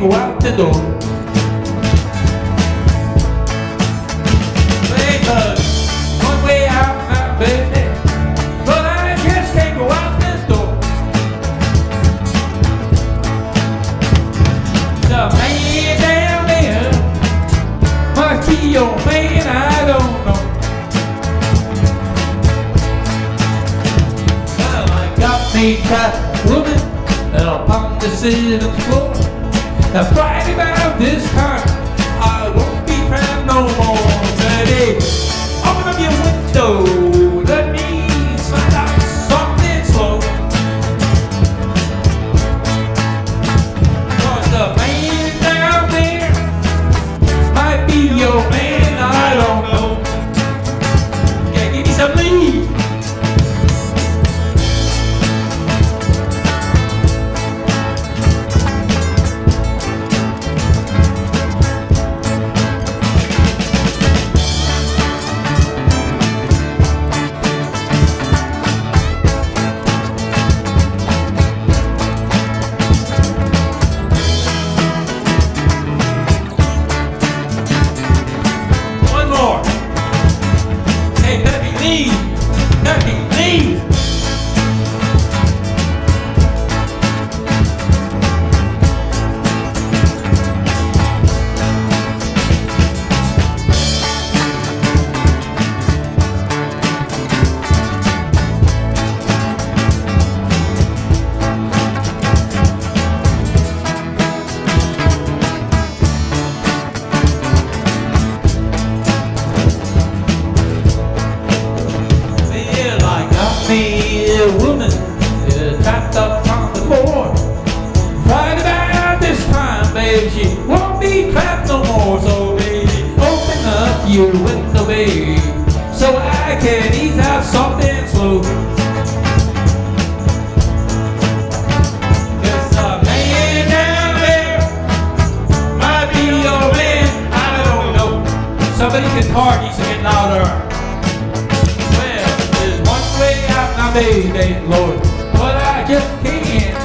go out the door. One way out. But I just can't go out door. The man down there must be your man, I don't know. I got me trapped woman upon the floor. Now Friday about this time, I won't be trapped no more. Baby, open up your window, won't be trapped no more. So, baby, open up your window, baby, so I can ease out something slow. There's a man down there, might be your man, I don't know. Somebody can party, so get louder. Well, there's one way out now, baby, Lord. But I just can't